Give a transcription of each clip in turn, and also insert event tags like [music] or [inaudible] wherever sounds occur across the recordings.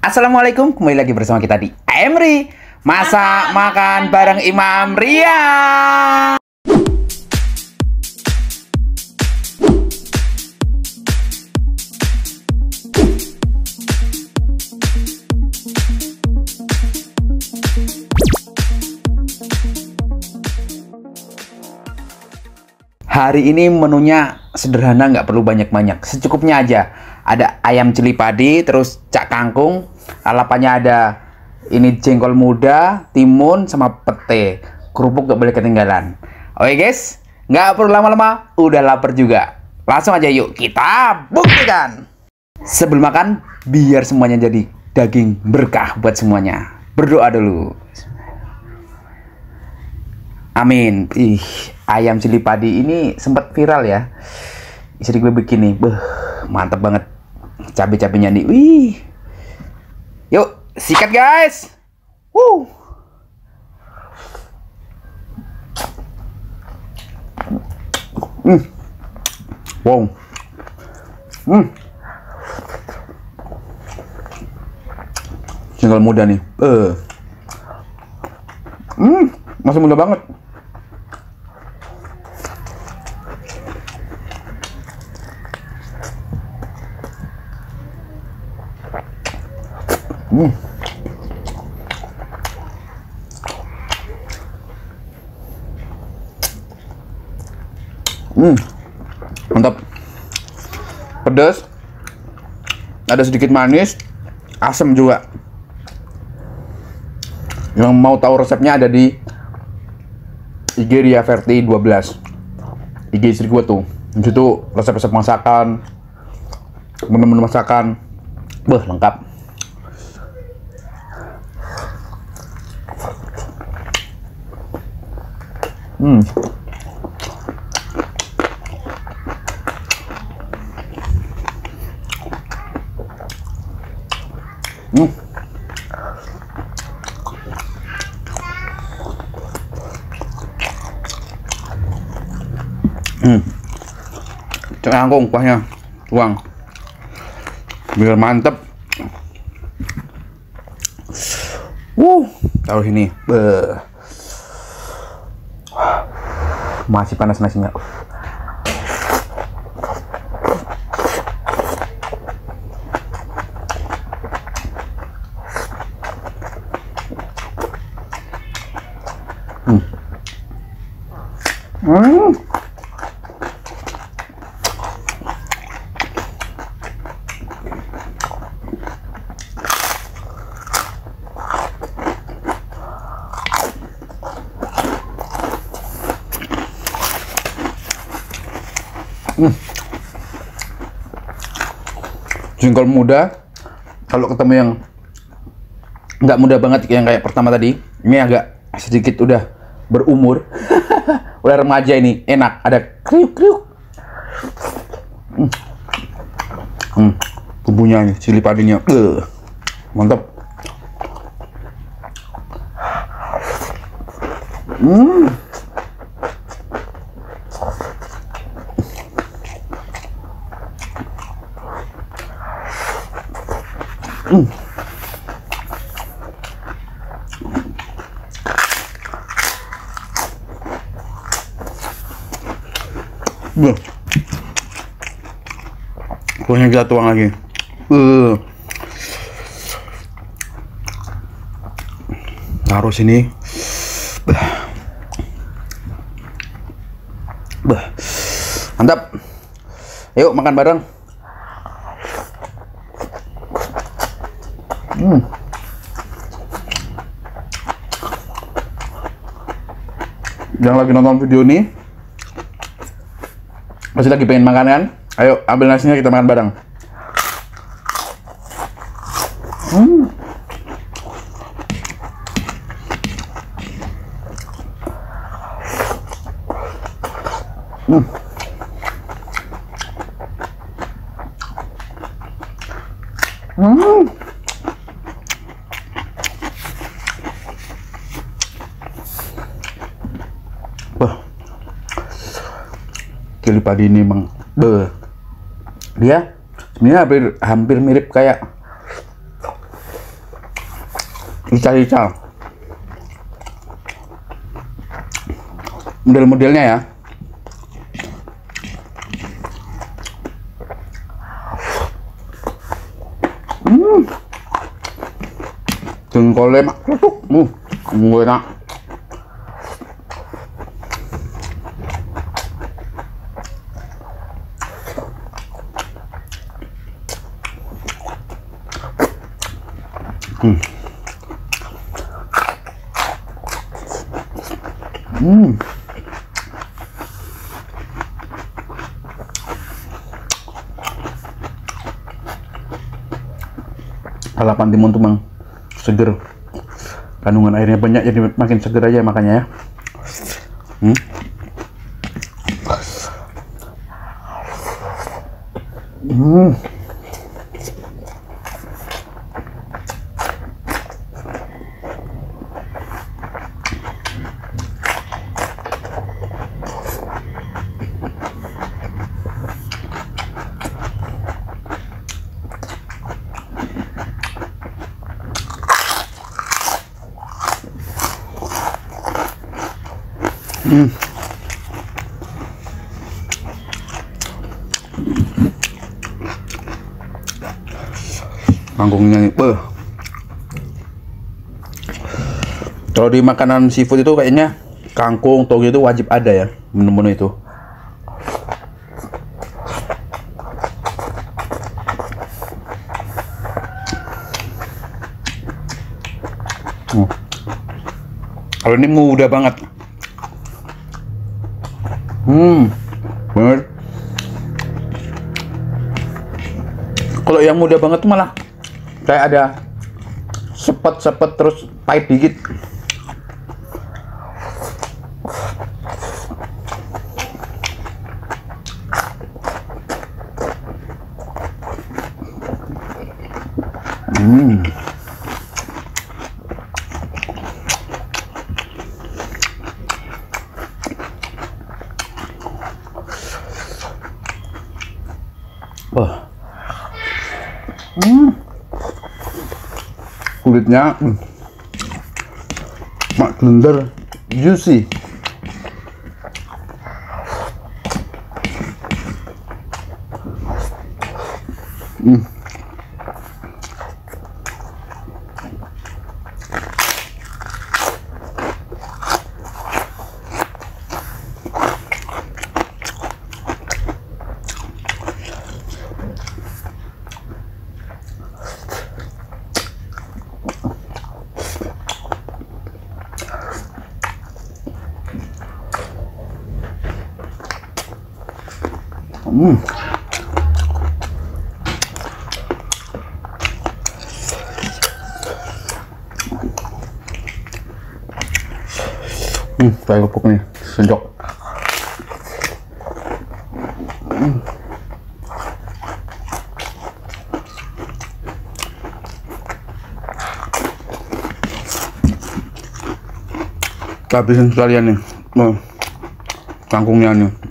Assalamualaikum, kembali lagi bersama kita di Emri Masak makan bareng Imam Ria. Hari ini menunya sederhana, nggak perlu banyak-banyak, secukupnya aja. Ada ayam cili padi, terus cak kangkung, lalapannya ada ini jengkol muda, timun, sama pete. Kerupuk nggak boleh ketinggalan. Oke guys, nggak perlu lama-lama, udah lapar juga. Langsung aja yuk, kita buktikan. Sebelum makan, biar semuanya jadi daging berkah buat semuanya. Berdoa dulu. Amin. Ih, ayam cili padi ini sempat viral ya. Istri gue bikin nih, beh, mantep banget. Cabe-cabenya nih, wih. Yuk, sikat guys. Wuh. Hmm. Wow. Hmm. Tinggal muda nih. Eh. Hmm, masih muda banget. Pedas. Ada sedikit manis, asam juga. Yang mau tahu resepnya ada di IG Ria Verti 12. IG istri gue tuh. Di situ resep-resep masakan, menu-menu masakan. Beh, lengkap. Hmm. Hmm. Hmm. Cangkung kuahnya, tuang. Biar mantep. Wuh, taruh sini. Beuh. Masih panas nasinya. Hmm. Jengkol muda. Kalau ketemu yang nggak muda banget yang kayak pertama tadi ini agak sedikit udah berumur. [laughs] Udah remaja ini enak. Ada kriuk kriuk. Hmm. Hmm. bumbunya nih cili padinya. Mantap. Hmm. Hmm. Duh. Kuahnya kita tuang lagi. Uh. Taruh sini. Bah. Mantap. Yuk makan bareng. Hmm. Yang lagi nonton video ini masih lagi pengen makan kan? Ayo ambil nasinya kita makan bareng. Hmm. Hmm. Hmm. Wah. Cili padi ini emang be. Dia sebenarnya hampir hampir mirip kayak rica-rica model-modelnya ya. Hmm. Jengkolnya mak tutuk uh enak Hmm. Hmm. Timun tuh mang seger. Kandungan airnya banyak jadi makin seger aja makanya ya. Hmm. Hmm. Hmm. Kangkungnya nih. Kalau di makanan seafood itu kayaknya kangkung, toge itu wajib ada ya, menu-menu itu. Hmm. Kalau ini mudah banget. Hmm, bener. Kalau yang mudah banget malah kayak ada sepet-sepet terus pahit dikit. Hmm. Kulitnya hmm. mak blender juicy. Hmm. Hmm. Hmm, saya kepuk nih, senjok. Hmm. Habisin sekalian nih, oh, kangkungnya nih.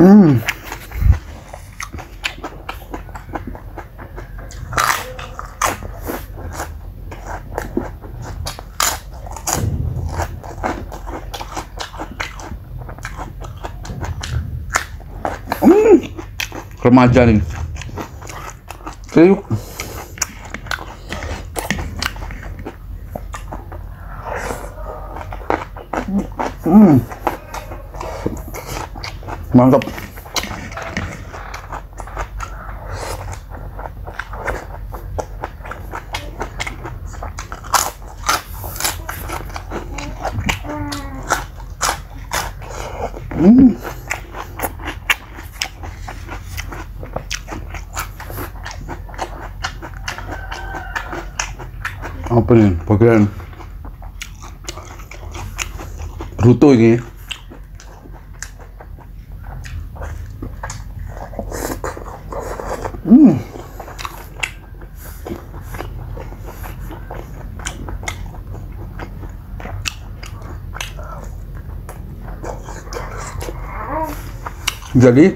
Hmm. Remaja nih. Kriuk. Hmm. Mantap. Hmm. Apa nih bagian bruto ini? Jadi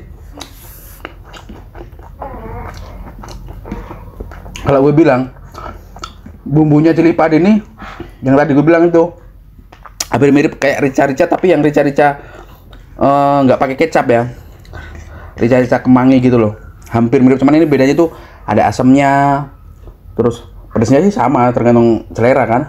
kalau gue bilang bumbunya cili padi ini yang tadi gue bilang itu hampir mirip kayak rica-rica tapi yang rica-rica eh, nggak pakai kecap ya. Rica-rica kemangi gitu loh. Hampir mirip cuman ini bedanya tuh ada asamnya terus pedasnya sih sama tergantung selera kan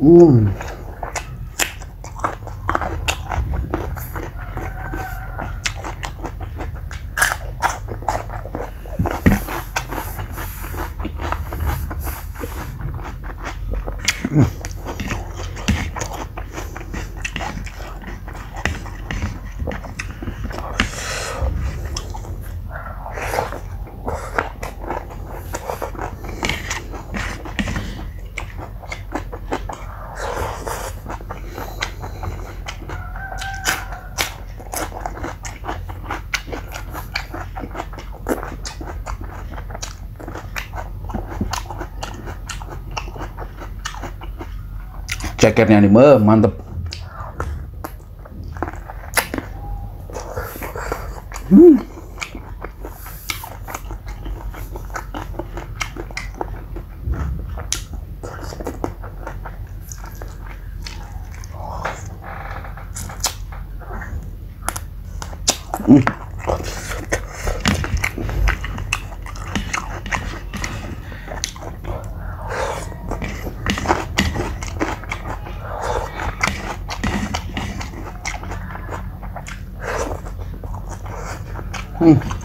Hmm. Cekernya nih, meh, mantep. Mm-hmm.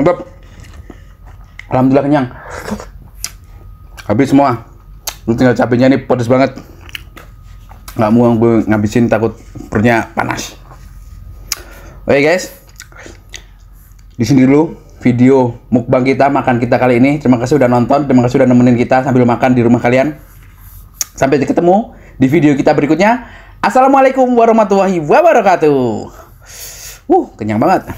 Mantap. Alhamdulillah kenyang. Habis semua. Ini tinggal cabenya ini pedas banget. Nggak mau gue ngabisin takut perutnya panas. Oke guys. Di sini dulu video mukbang kita makan kita kali ini. Terima kasih udah nonton, terima kasih udah nemenin kita sambil makan di rumah kalian. Sampai ketemu di video kita berikutnya. Assalamualaikum warahmatullahi wabarakatuh. Uh, kenyang banget.